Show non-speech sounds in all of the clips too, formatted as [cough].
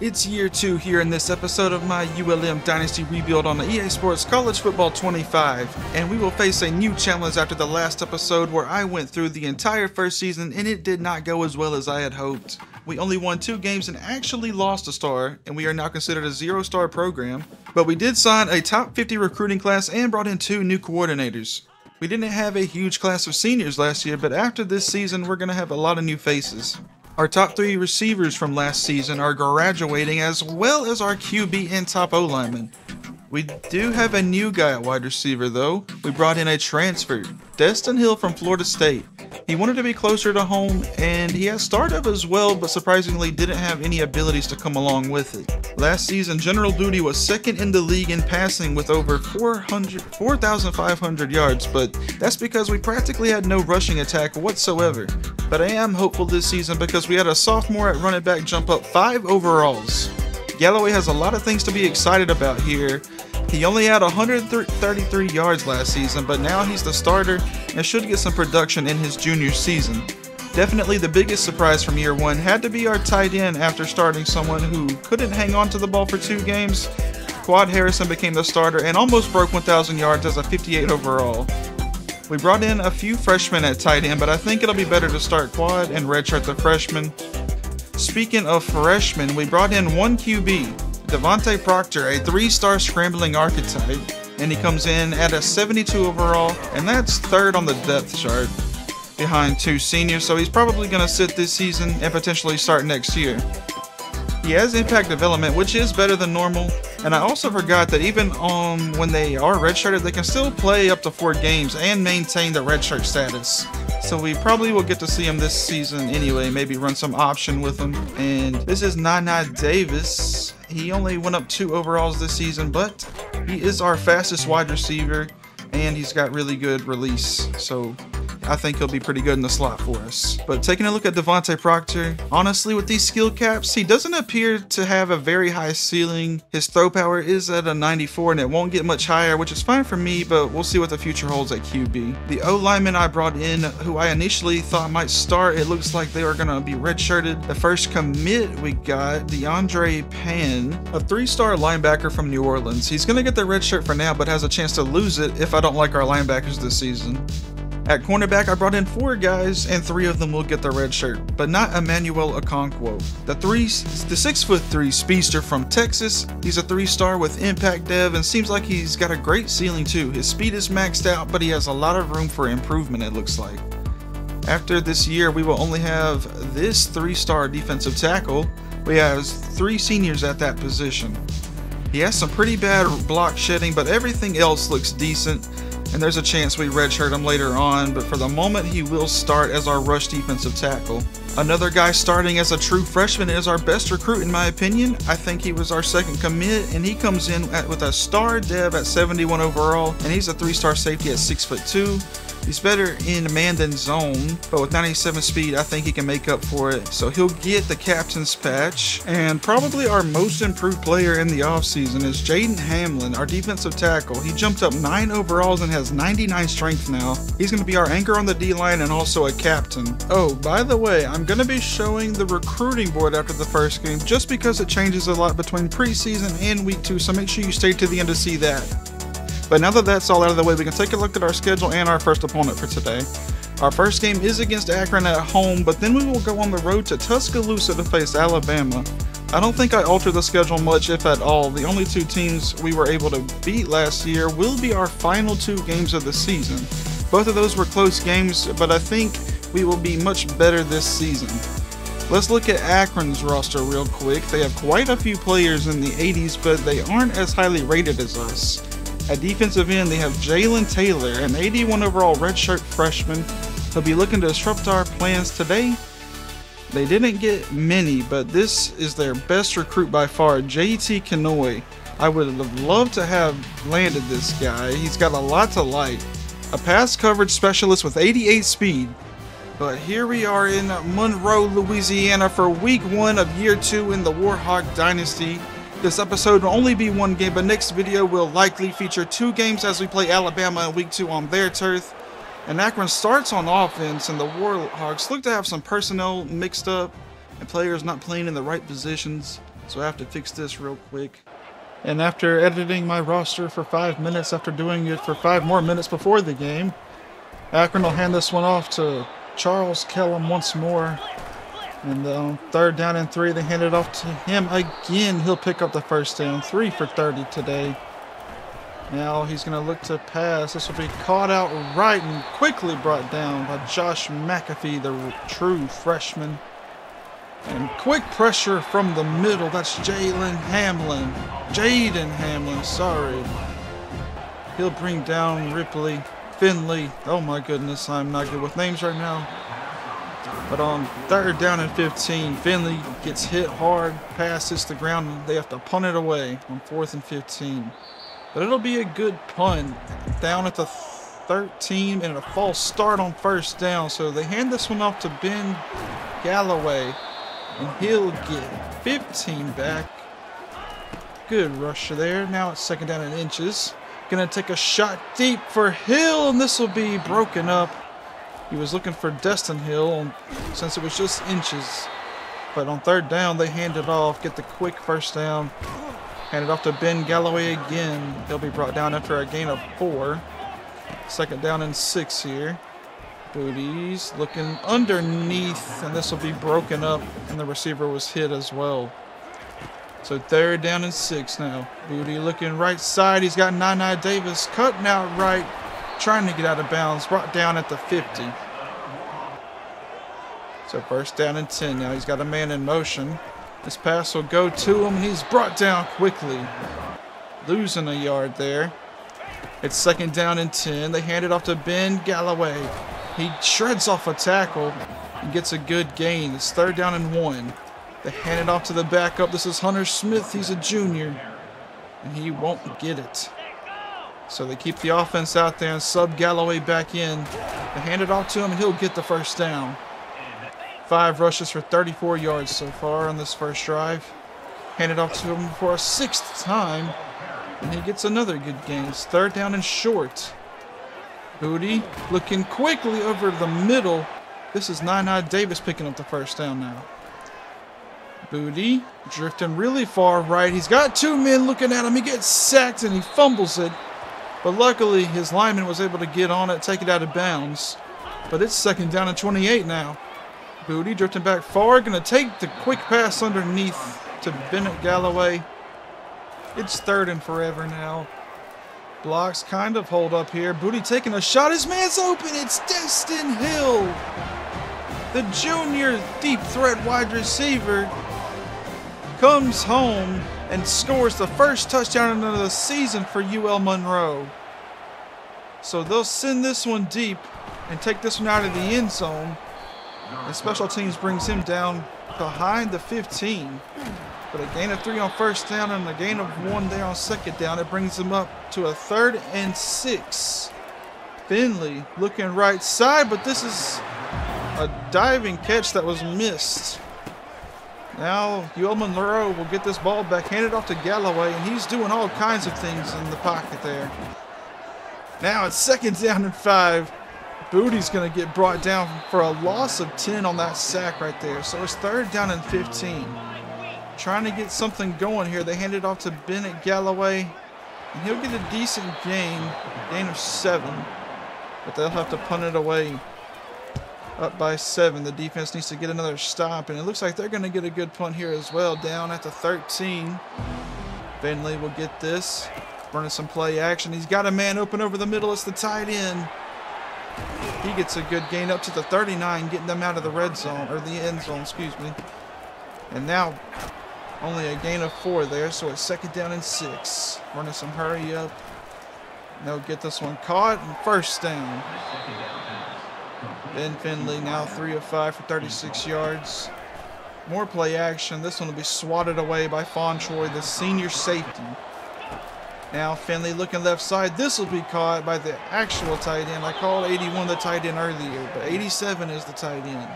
It's year two here in this episode of my ULM Dynasty rebuild on the EA Sports College Football 25, and we will face a new challenge after the last episode where I went through the entire first season and it did not go as well as I had hoped. We only won two games and actually lost a star, and we are now considered a zero star program. But we did sign a top 50 recruiting class and brought in two new coordinators. We didn't have a huge class of seniors last year, but after this season, we're going to have a lot of new faces. Our top three receivers from last season are graduating, as well as our QB and top O lineman. We do have a new guy at wide receiver, though. We brought in a transfer, Destin Hill from Florida State. He wanted to be closer to home, and he has startup as well, but surprisingly didn't have any abilities to come along with it. Last season, General Booty was second in the league in passing with over 400 4,500 yards, but that's because we practically had no rushing attack whatsoever. But I am hopeful this season because we had a sophomore at running back jump up 5 overalls. Galloway has a lot of things to be excited about here. He only had 133 yards last season, but now he's the starter and should get some production in his junior season. Definitely the biggest surprise from year one had to be our tight end after starting someone who couldn't hang on to the ball for two games. Quad Harrison became the starter and almost broke 1,000 yards as a 58 overall. We brought in a few freshmen at tight end, but I think it'll be better to start Quad and redshirt the freshman. Speaking of freshmen, we brought in one QB, Devontae Proctor, a three-star scrambling archetype, and he comes in at a 72 overall, and that's third on the depth chart, behind two seniors, so he's probably going to sit this season and potentially start next year. He has impact development, which is better than normal, and I also forgot that even um, when they are redshirted, they can still play up to four games and maintain the redshirt status. So we probably will get to see him this season anyway, maybe run some option with him. And this is Nana Davis. He only went up two overalls this season, but he is our fastest wide receiver and he's got really good release. So I think he'll be pretty good in the slot for us. But taking a look at Devontae Proctor, honestly, with these skill caps, he doesn't appear to have a very high ceiling. His throw power is at a 94 and it won't get much higher, which is fine for me, but we'll see what the future holds at QB. The O lineman I brought in, who I initially thought might start, it looks like they are going to be redshirted. The first commit we got, DeAndre Pan, a three-star linebacker from New Orleans. He's going to get the red shirt for now, but has a chance to lose it if I don't like our linebackers this season. At cornerback, I brought in four guys, and three of them will get the red shirt, but not Emmanuel Okonkwo. The three, the six foot three speedster from Texas. He's a three star with impact dev, and seems like he's got a great ceiling too. His speed is maxed out, but he has a lot of room for improvement. It looks like. After this year, we will only have this three star defensive tackle. We have three seniors at that position. He has some pretty bad block shedding, but everything else looks decent and there's a chance we redshirt him later on, but for the moment he will start as our rush defensive tackle. Another guy starting as a true freshman is our best recruit in my opinion. I think he was our second commit, and he comes in at, with a star dev at 71 overall, and he's a three-star safety at 6 foot 2. He's better in man than zone, but with 97 speed, I think he can make up for it. So he'll get the captain's patch. And probably our most improved player in the offseason is Jaden Hamlin, our defensive tackle. He jumped up 9 overalls and has 99 strength now. He's going to be our anchor on the D line and also a captain. Oh, by the way, I'm going to be showing the recruiting board after the first game just because it changes a lot between preseason and week 2, so make sure you stay to the end to see that. But now that that's all out of the way, we can take a look at our schedule and our first opponent for today. Our first game is against Akron at home, but then we will go on the road to Tuscaloosa to face Alabama. I don't think I altered the schedule much, if at all. The only two teams we were able to beat last year will be our final two games of the season. Both of those were close games, but I think we will be much better this season. Let's look at Akron's roster real quick. They have quite a few players in the 80s, but they aren't as highly rated as us. At defensive end, they have Jalen Taylor, an 81 overall redshirt freshman. He'll be looking to disrupt our plans today. They didn't get many, but this is their best recruit by far, JT Kanoy. I would have loved to have landed this guy. He's got a lot to like. A pass coverage specialist with 88 speed. But here we are in Monroe, Louisiana for week one of year two in the Warhawk Dynasty. This episode will only be one game, but next video will likely feature two games as we play Alabama in week two on their turf. And Akron starts on offense, and the Warhawks look to have some personnel mixed up and players not playing in the right positions. So I have to fix this real quick. And after editing my roster for five minutes, after doing it for five more minutes before the game, Akron will hand this one off to Charles Kellum once more. And um, third down and three, they hand it off to him again. He'll pick up the first down. Three for 30 today. Now he's going to look to pass. This will be caught out right and quickly brought down by Josh McAfee, the true freshman. And quick pressure from the middle. That's Jalen Hamlin. Jaden Hamlin, sorry. He'll bring down Ripley. Finley. Oh my goodness, I'm not good with names right now. But on third down and 15, Finley gets hit hard, passes the ground, they have to punt it away on fourth and 15. But it'll be a good punt down at the 13 and a false start on first down. So they hand this one off to Ben Galloway and he'll get 15 back. Good rusher there. Now it's second down and inches. Gonna take a shot deep for Hill, and this will be broken up. He was looking for Destin Hill since it was just inches. But on third down, they hand it off, get the quick first down. Hand it off to Ben Galloway again. He'll be brought down after a gain of four. Second down and six here. Booty's looking underneath, and this will be broken up, and the receiver was hit as well. So third down and six now. Booty looking right side. He's got Nana Davis cutting out right, trying to get out of bounds, brought down at the 50. So first down and 10 now. He's got a man in motion. This pass will go to him, he's brought down quickly. Losing a yard there. It's second down and 10. They hand it off to Ben Galloway. He shreds off a tackle and gets a good gain. It's third down and one. They hand it off to the backup. This is Hunter Smith. He's a junior. And he won't get it. So they keep the offense out there and sub Galloway back in. They hand it off to him and he'll get the first down. Five rushes for 34 yards so far on this first drive. Hand it off to him for a sixth time. And he gets another good gain. It's third down and short. Booty looking quickly over the middle. This is Nana Davis picking up the first down now. Booty drifting really far right. He's got two men looking at him. He gets sacked and he fumbles it. But luckily, his lineman was able to get on it, take it out of bounds. But it's second down and 28 now. Booty drifting back far. Going to take the quick pass underneath to Bennett Galloway. It's third and forever now. Blocks kind of hold up here. Booty taking a shot. His man's open. It's Destin Hill. The junior deep threat wide receiver comes home and scores the first touchdown of the season for UL Monroe. So they'll send this one deep and take this one out of the end zone. And special teams brings him down behind the 15. But a gain of three on first down and a gain of one there on second down. It brings them up to a third and six. Finley looking right side, but this is a diving catch that was missed. Now UL Monroe will get this ball back, handed off to Galloway, and he's doing all kinds of things in the pocket there. Now it's second down and five. Booty's going to get brought down for a loss of 10 on that sack right there. So it's third down and 15 trying to get something going here. They hand it off to Bennett Galloway, and he'll get a decent gain, gain of seven, but they'll have to punt it away. Up by seven. The defense needs to get another stop, and it looks like they're going to get a good punt here as well, down at the 13. Finley will get this, running some play action. He's got a man open over the middle. It's the tight end. He gets a good gain up to the 39, getting them out of the red zone, or the end zone, excuse me. And now only a gain of four there, so it's second down and six. Running some hurry up. They'll get this one caught and first down. Ben Finley now three of five for 36 yards. More play action. This one will be swatted away by Fawn-Troy, the senior safety. Now Finley looking left side. This will be caught by the actual tight end. I called 81 the tight end earlier, but 87 is the tight end.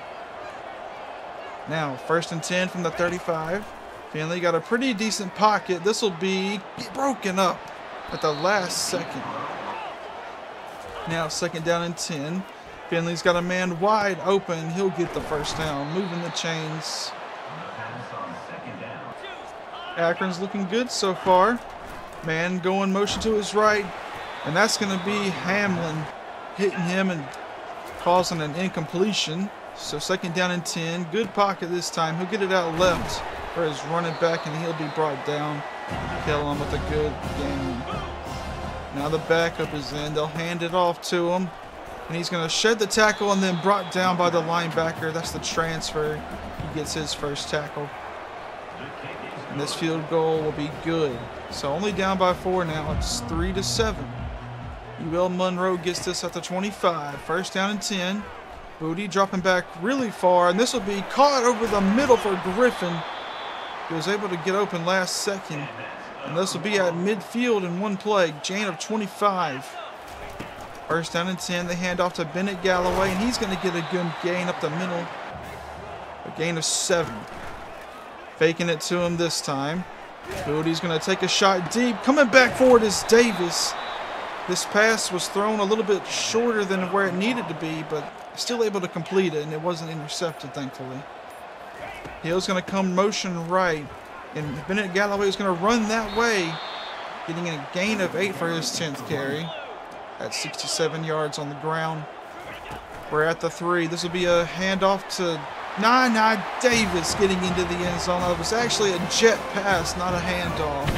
Now, first and 10 from the 35. Finley got a pretty decent pocket. This will be broken up at the last second. Now second down and 10. Finley's got a man wide open. He'll get the first down, moving the chains. Akron's looking good so far. Man going motion to his right. And that's going to be Hamlin hitting him and causing an incompletion. So second down and 10. Good pocket this time. He'll get it out left for his running back and he'll be brought down. Kellen with a good game. Now the backup is in. They'll hand it off to him. And he's going to shed the tackle and then brought down by the linebacker. That's the transfer. He gets his first tackle. And this field goal will be good. So only down by four now. It's three to seven. UL Monroe gets this at the 25. First down and 10. Booty dropping back really far. And this will be caught over the middle for Griffin. He was able to get open last second. And this will be at midfield in one play. Gain of 25. First down and 10. They hand off to Bennett Galloway. And he's going to get a good gain up the middle. A gain of seven. Faking it to him this time. Booty's going to take a shot deep. Coming back forward is Davis. This pass was thrown a little bit shorter than where it needed to be, but still able to complete it, and it wasn't intercepted, thankfully. Hill's going to come motion right, and Bennett Galloway is going to run that way, getting a gain of 8 for his 10th carry at 67 yards on the ground. We're at the 3. This will be a handoff to Nana Davis getting into the end zone. It was actually a jet pass, not a handoff.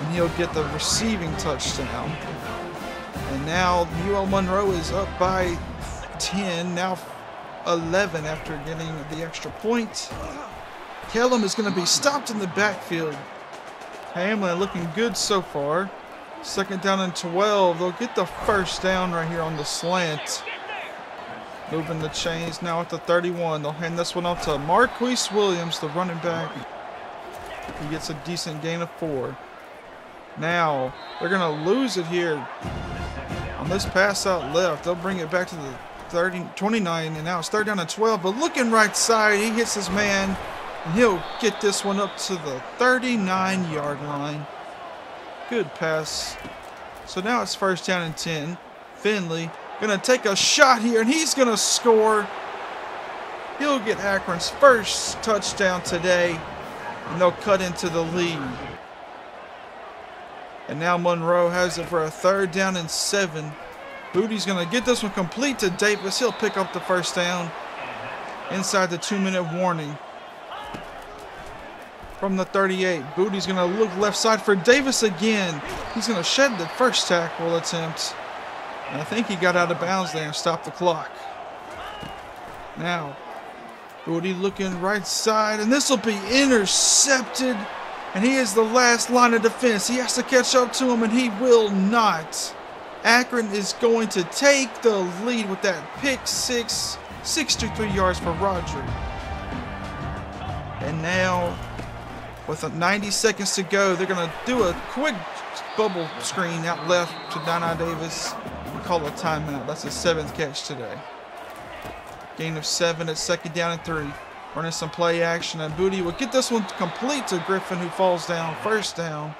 And he'll get the receiving touchdown. And now UL Monroe is up by 10, now 11 after getting the extra point. Kellum is going to be stopped in the backfield. Hamlin looking good so far. Second down and 12. They'll get the first down right here on the slant. Moving the chains now at the 31. They'll hand this one off to Marquise Williams, the running back. He gets a decent gain of four. Now, they're going to lose it here on this pass out left. They'll bring it back to the 30, 29, and now it's third down and 12. But looking right side, he hits his man, and he'll get this one up to the 39-yard line. Good pass. So now it's first down and 10. Finley Gonna take a shot here, and he's gonna score. He'll get Akron's first touchdown today, and they'll cut into the lead. And now Monroe has it for a third down and seven. Booty's gonna get this one complete to Davis. He'll pick up the first down inside the two-minute warning. From the 38, Booty's gonna look left side for Davis again. He's gonna shed the first tackle attempt. And I think he got out of bounds there and stopped the clock. Now, Booty looking right side, and this will be intercepted. And he is the last line of defense. He has to catch up to him, and he will not. Akron is going to take the lead with that pick six, 63 yards for Roger. And now, with 90 seconds to go, they're going to do a quick bubble screen out left to Nana Davis We call a timeout. That's his seventh catch today. Gain of seven at second down and three. Running some play action, and Booty will get this one complete to Griffin, who falls down. First down.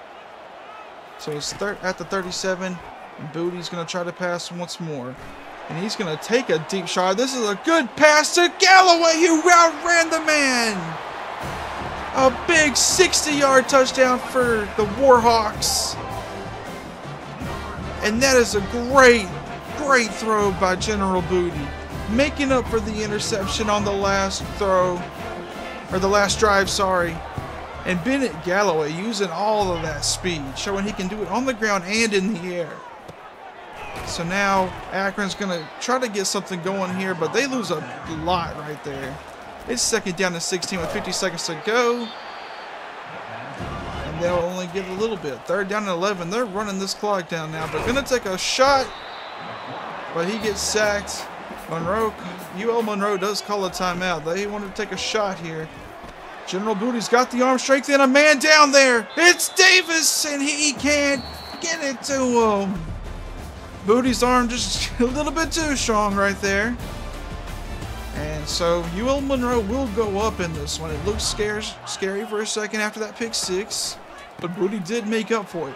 So it's at the 37, and Booty's going to try to pass once more. And he's going to take a deep shot. This is a good pass to Galloway, who outran the man. A big 60-yard touchdown for the Warhawks. And that is a great, great throw by General Booty. Making up for the interception on the last throw, or the last drive, sorry. And Bennett Galloway using all of that speed, showing he can do it on the ground and in the air. So now Akron's going to try to get something going here, but they lose a lot right there. It's second down to 16 with 50 seconds to go And they'll only give a little bit. Third down and 11. They're running this clock down now. They're going to take a shot, but he gets sacked. Monroe, UL Monroe does call a timeout. They wanted to take a shot here. General Booty's got the arm strength and a man down there. It's Davis, and he can't get it to him. Booty's arm just [laughs] a little bit too strong right there. And so UL Monroe will go up in this one. It looks scares, scary for a second after that pick six but Booty did make up for it.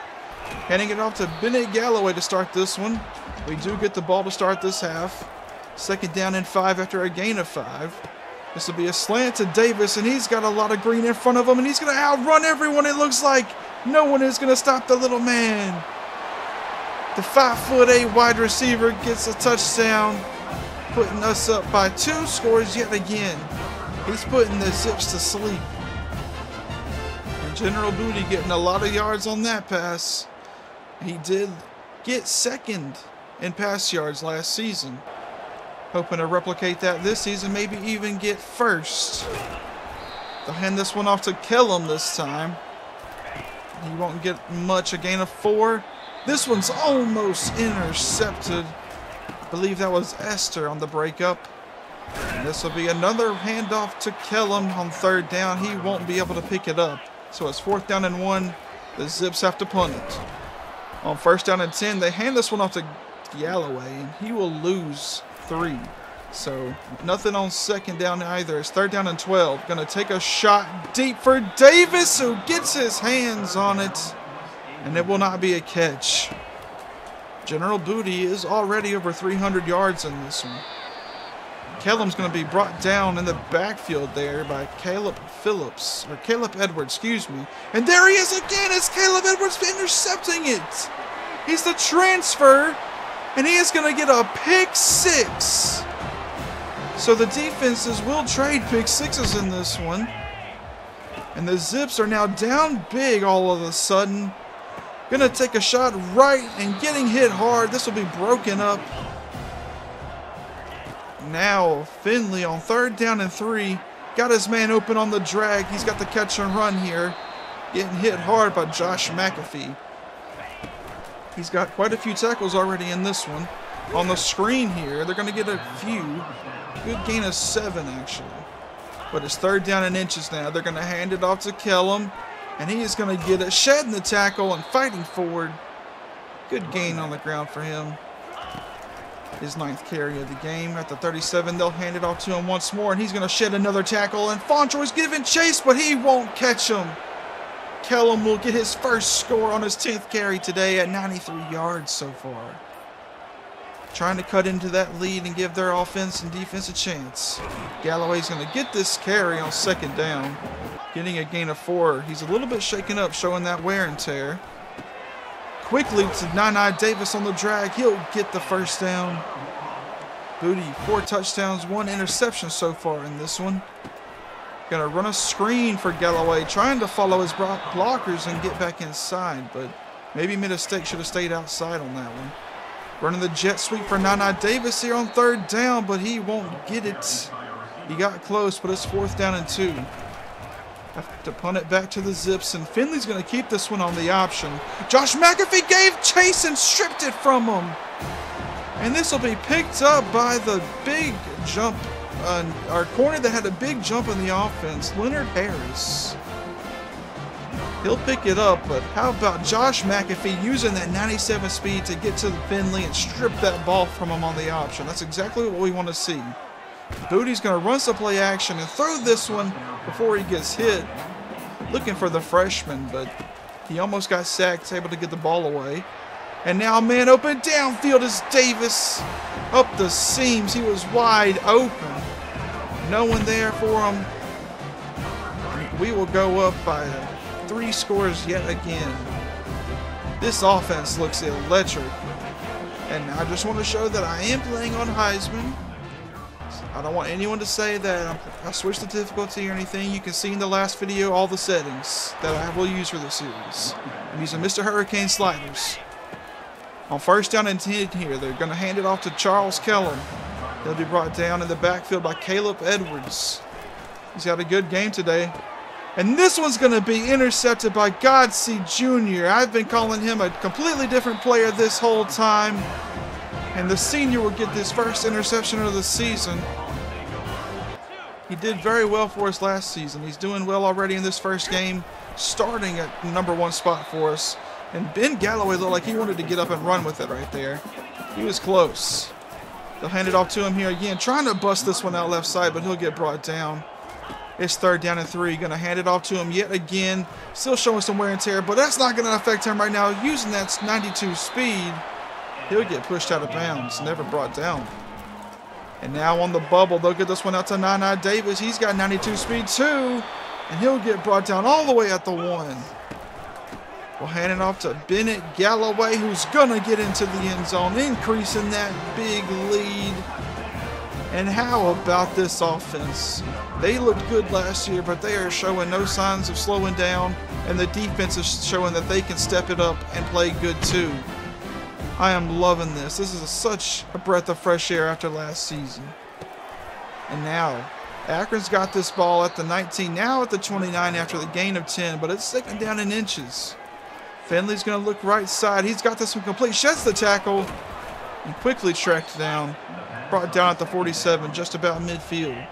Handing it off to Bennett Galloway to start this one. We do get the ball to start this half. Second down and five after a gain of five. This will be a slant to Davis, and he's got a lot of green in front of him, and he's going to outrun everyone, it looks like. No one is going to stop the little man. The 5'8 wide receiver gets a touchdown, putting us up by two scores yet again. He's putting the Zips to sleep. And General Booty getting a lot of yards on that pass. He did get second in pass yards last season. Hoping to replicate that this season, maybe even get first. They'll hand this one off to Kellum this time. He won't get much, a gain of four. This one's almost intercepted. I believe that was Esther on the breakup. And this will be another handoff to Kellum on third down. He won't be able to pick it up. So it's fourth down and one. The Zips have to punt it. On first down and 10, they hand this one off to Galloway, and he will lose three. So nothing on second down either. It's third down and 12. Going to take a shot deep for Davis, who gets his hands on it, and it will not be a catch. General Booty is already over 300 yards in this one. Kellum's going to be brought down in the backfield there by Caleb Phillips, or Caleb Edwards, excuse me. And there he is again. It's Caleb Edwards intercepting it. He's the transfer, and he is going to get a pick six. So the defenses will trade pick sixes in this one. And the Zips are now down big all of a sudden. Gonna take a shot right and getting hit hard. This will be broken up. Now Finley on third down and three. Got his man open on the drag. He's got the catch and run here. Getting hit hard by Josh McAfee. He's got quite a few tackles already in this one. On the screen here, they're going to get a few. Good gain of seven, actually. But it's third down and inches now. They're going to hand it off to Kellum. And he is going to get it, shedding the tackle and fighting forward. Good gain on the ground for him his ninth carry of the game. At the 37, they'll hand it off to him once more, and he's going to shed another tackle. And Fontroy's giving chase, but he won't catch him. Kellum will get his first score on his 10th carry today at 93 yards so far. Trying to cut into that lead and give their offense and defense a chance. Galloway's going to get this carry on second down, getting a gain of four. He's a little bit shaken up, showing that wear and tear quickly to Nana Davis on the drag. He'll get the first down. Booty, four touchdowns, one interception so far in this one. Gonna run a screen for Galloway, trying to follow his blockers and get back inside, but maybe made a should have stayed outside on that one. Running the jet sweep for Nana Davis here on third down, but he won't get it. He got close, but it's fourth down and two. Have to punt it back to the Zips, and Finley's going to keep this one on the option. Josh McAfee gave chase and stripped it from him. And this will be picked up by the big jump, uh, our corner that had a big jump in the offense, Leonard Harris. He'll pick it up, but how about Josh McAfee using that 97 speed to get to Finley and strip that ball from him on the option? That's exactly what we want to see. Booty's going to run some play action and throw this one before he gets hit. Looking for the freshman, but he almost got sacked, able to get the ball away. And now man open downfield is Davis. Up the seams, he was wide open. No one there for him. We will go up by three scores yet again. This offense looks electric. And I just want to show that I am playing on Heisman. I don't want anyone to say that I switched the difficulty or anything. You can see in the last video all the settings that I will use for this series. I'm using Mr. Hurricane sliders. On first down and 10 here, they're going to hand it off to Charles Kellum. He'll be brought down in the backfield by Caleb Edwards. He's had a good game today. And this one's going to be intercepted by Godsey Jr. I've been calling him a completely different player this whole time. And the senior will get this first interception of the season. He did very well for us last season. He's doing well already in this first game, starting at number one spot for us. And Ben Galloway looked like he wanted to get up and run with it right there. He was close. They'll hand it off to him here again, trying to bust this one out left side, but he'll get brought down. It's third down and three. Going to hand it off to him yet again. Still showing some wear and tear, but that's not going to affect him right now. Using that 92 speed, he'll get pushed out of bounds, never brought down. And now on the bubble, they'll get this one out to Nana Davis. He's got 92 speed too. And he'll get brought down all the way at the one. We'll hand it off to Bennett Galloway, who's going to get into the end zone, increasing that big lead. And how about this offense? They looked good last year, but they are showing no signs of slowing down, and the defense is showing that they can step it up and play good too. I am loving this. This is a, such a breath of fresh air after last season. And now, Akron's got this ball at the 19, now at the 29 after the gain of 10, but it's second down in inches. Finley's going to look right side. He's got this one complete. Sheds the tackle and quickly tracked down. Brought down at the 47, just about midfield.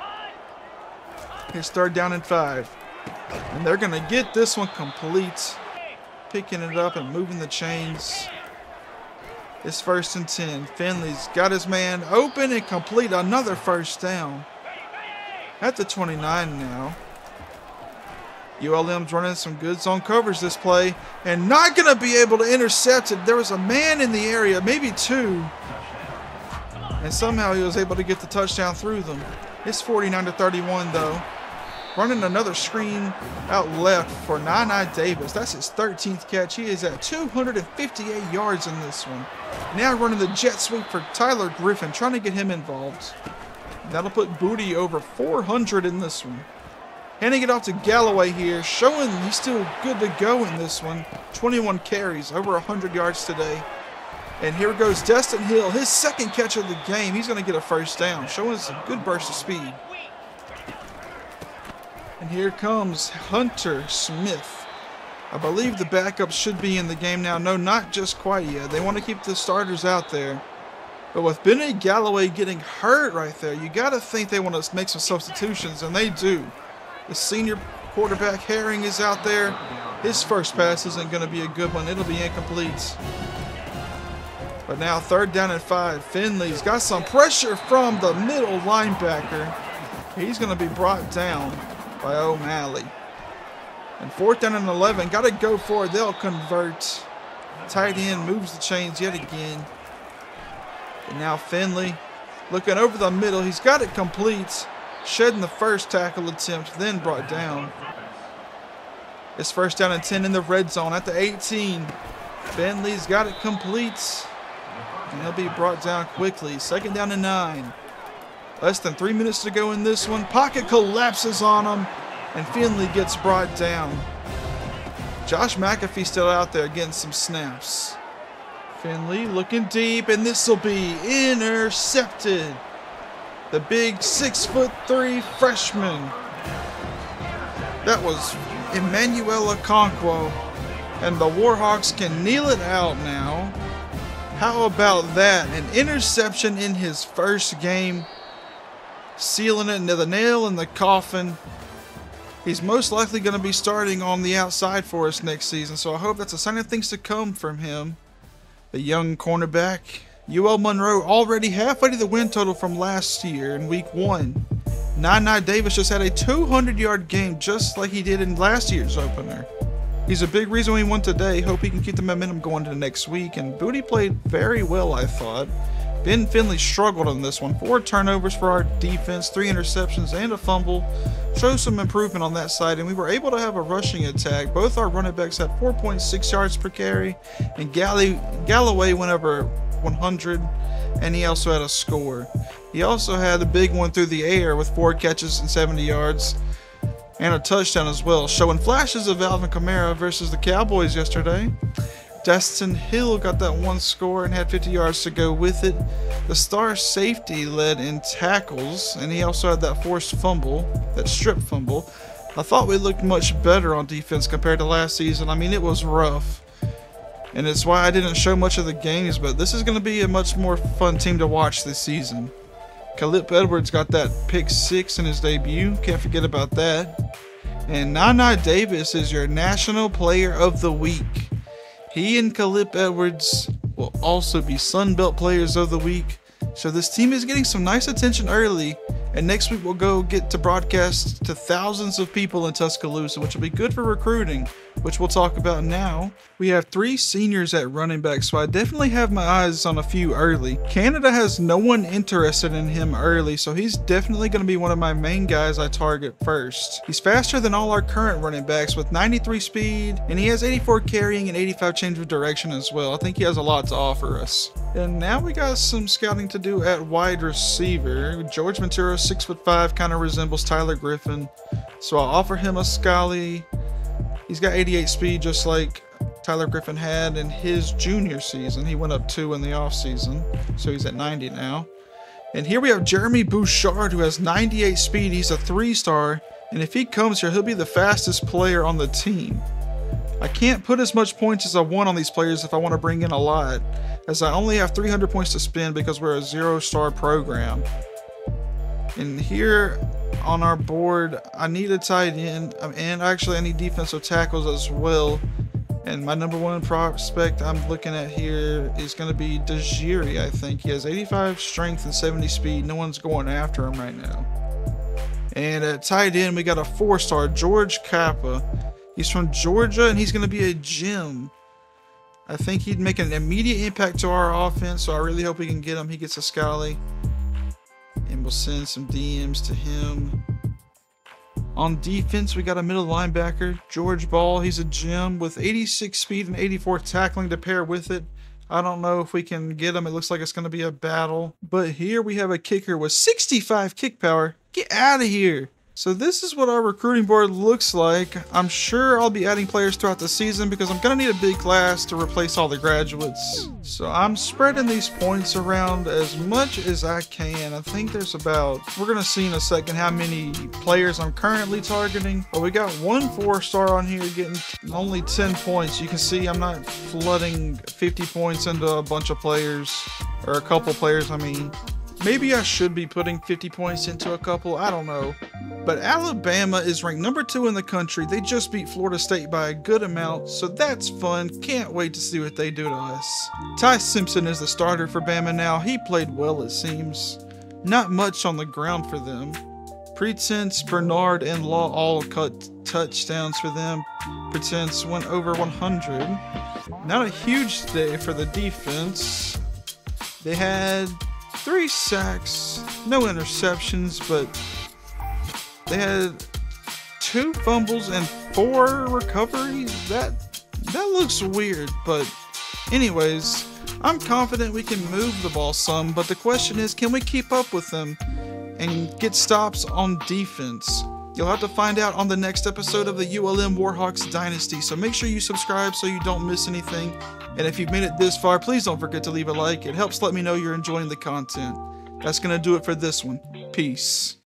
Here's third down and five. And they're going to get this one complete. Picking it up and moving the chains. It's first and 10. Finley's got his man open and complete another first down. At the 29 now. ULM's running some good zone coverage this play and not going to be able to intercept it. There was a man in the area, maybe two. And somehow he was able to get the touchdown through them. It's 49 to 31 though running another screen out left for Nana Davis. That's his 13th catch. He is at 258 yards in this one. Now running the jet sweep for Tyler Griffin, trying to get him involved. That'll put Booty over 400 in this one. Handing it off to Galloway here, showing he's still good to go in this one. 21 carries, over 100 yards today. And here goes Destin Hill, his second catch of the game. He's going to get a first down, showing us a good burst of speed. And here comes Hunter Smith. I believe the backup should be in the game now. No, not just quite yet. They want to keep the starters out there. But with Benny Galloway getting hurt right there, you got to think they want to make some substitutions, and they do. The senior quarterback Herring is out there. His first pass isn't going to be a good one. It'll be incomplete. But now third down and five. Finley's got some pressure from the middle linebacker. He's going to be brought down by O'Malley. And fourth down and 11. Got to go for it. They'll convert. Tight end moves the chains yet again. And now Finley looking over the middle. He's got it complete. Shedding the first tackle attempt, then brought down. It's first down and 10 in the red zone at the 18. Finley's got it complete. And he'll be brought down quickly. Second down and nine. Less than three minutes to go in this one. Pocket collapses on him, and Finley gets brought down. Josh McAfee still out there getting some snaps. Finley looking deep, and this will be intercepted. The big six foot three freshman. That was Emmanuel Okonkwo. And the Warhawks can kneel it out now. How about that? An interception in his first game sealing it into the nail in the coffin. He's most likely going to be starting on the outside for us next season, so I hope that's a sign of things to come from him. The young cornerback, UL Monroe, already halfway to the win total from last year in week one. Nana Davis just had a 200 yard game just like he did in last year's opener. He's a big reason we won today. Hope he can keep the momentum going to the next week. And Booty played very well, I thought. Ben Finley struggled on this one. Four turnovers for our defense, three interceptions, and a fumble. Show some improvement on that side, and we were able to have a rushing attack. Both our running backs had 4.6 yards per carry, and Galloway went over 100, and he also had a score. He also had a big one through the air with four catches and 70 yards and a touchdown as well, showing flashes of Alvin Kamara versus the Cowboys yesterday. Destin Hill got that one score and had 50 yards to go with it. The star safety led in tackles, and he also had that forced fumble, that strip fumble. I thought we looked much better on defense compared to last season. I mean, it was rough. And it's why I didn't show much of the games, but this is going to be a much more fun team to watch this season. Caleb Edwards got that pick six in his debut. Can't forget about that. And Nana Davis is your National Player of the Week. He and Caleb Edwards will also be Sunbelt Players of the Week. So this team is getting some nice attention early, and next week we'll go get to broadcast to thousands of people in Tuscaloosa, which will be good for recruiting. Which we'll talk about now. We have three seniors at running back, so I definitely have my eyes on a few early. Canada has no one interested in him early, so he's definitely going to be one of my main guys I target first. He's faster than all our current running backs with 93 speed, and he has 84 carrying and 85 change of direction as well. I think he has a lot to offer us. And now we got some scouting to do at wide receiver. George Montero, 6'5", kind of resembles Tyler Griffin. So I'll offer him a Scully. He's got 88 speed just like Tyler Griffin had in his junior season. He went up two in the offseason, so he's at 90 now. And here we have Jeremy Bouchard, who has 98 speed. He's a three star, and if he comes here, he'll be the fastest player on the team. I can't put as much points as I want on these players if I want to bring in a lot, as I only have 300 points to spend because we're a zero star program. And here on our board, I need a tight end, um, and actually I need defensive tackles as well. And my number one prospect I'm looking at here is going to be Dejiri, I think. He has 85 strength and 70 speed. No one's going after him right now. And at tight end, we got a four-star, George Kappa. He's from Georgia, and he's going to be a gem. I think he'd make an immediate impact to our offense, so I really hope we can get him. He gets a Scally. And we'll send some DMs to him. On defense, we got a middle linebacker, George Ball. He's a gem with 86 speed and 84 tackling to pair with it. I don't know if we can get him. It looks like it's going to be a battle. But here we have a kicker with 65 kick power. Get out of here. So this is what our recruiting board looks like. I'm sure I'll be adding players throughout the season because I'm to need a big class to replace all the graduates. So I'm spreading these points around as much as I can. I think there's about, we're to see in a second how many players I'm currently targeting. But we got one four star on here getting only 10 points. You can see I'm not flooding 50 points into a bunch of players, or a couple players, I mean. Maybe I should be putting 50 points into a couple, I don't know. But Alabama is ranked number two in the country. They just beat Florida State by a good amount, so that's fun. Can't wait to see what they do to us. Ty Simpson is the starter for Bama now. He played well, it seems. Not much on the ground for them. Pretense, Bernard, and Law all cut touchdowns for them. Pretense went over 100. Not a huge day for the defense. They had three sacks, no interceptions, but they had two fumbles and four recoveries. That that looks weird, but anyways, I'm confident we can move the ball some, but the question is can we keep up with them and get stops on defense? You'll have to find out on the next episode of the ULM Warhawks Dynasty, so make sure you subscribe so you don't miss anything. And if you've made it this far, please don't forget to leave a like. It helps let me know you're enjoying the content. That's going to do it for this one. Peace.